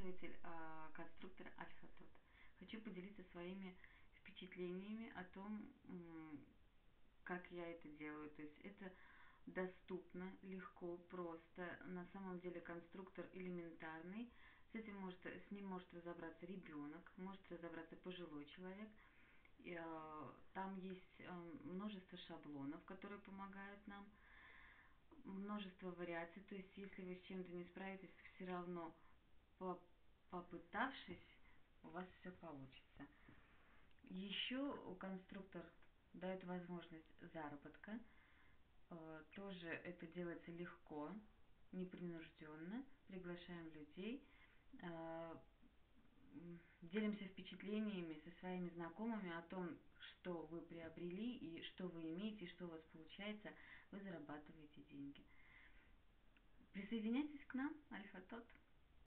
пользователь а, конструктора AlphaTot. Хочу поделиться своими впечатлениями о том, как я это делаю. То есть это доступно, легко, просто. На самом деле конструктор элементарный. С этим может, с ним может разобраться ребенок, может разобраться пожилой человек. А, там есть а, множество шаблонов, которые помогают нам множество вариаций, то есть если вы с чем-то не справитесь, все равно попытавшись, у вас все получится. Еще конструктор дает возможность заработка. Э, тоже это делается легко, непринужденно. Приглашаем людей, э, делимся впечатлениями со своими знакомыми о том, что вы приобрели и что вы имеете, и что у вас получается, вы зарабатываете деньги. Присоединяйтесь к нам,